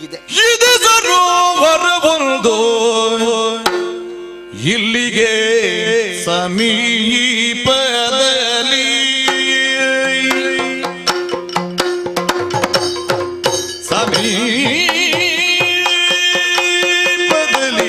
ಇದೆ ಇದು ಸರೋವರ ಒಂದು ಇಲ್ಲಿಗೆ ಸಮೀಪದಲ್ಲಿ ಸಮೀಪದಲ್ಲಿ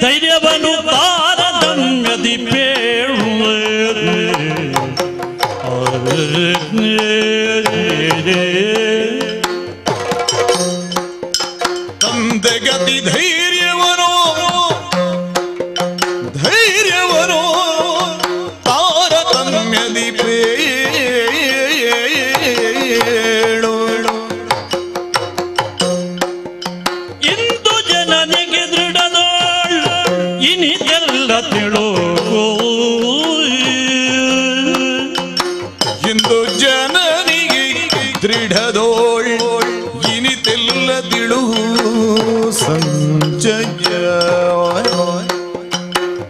ಗದ್ದಿಯ ತಾರದಮ್ಯದಿ ತಂದೆ ಗತಿ ಧೈರ್ಯವನು ಧೈರ್ಯವನು ಇನಿತೆಲ್ಲ ತಿಳು ಸಂಜಯ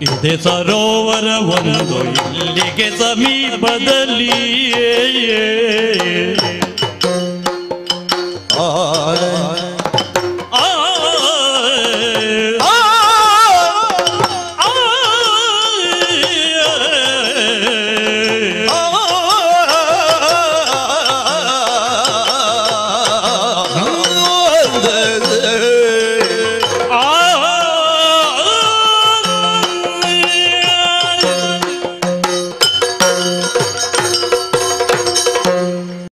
ಇದೆ ಸರೋವರ ಒಂದು ಇಲ್ಲಿಗೆ ಸಮೀಪದಲ್ಲಿ. ಆ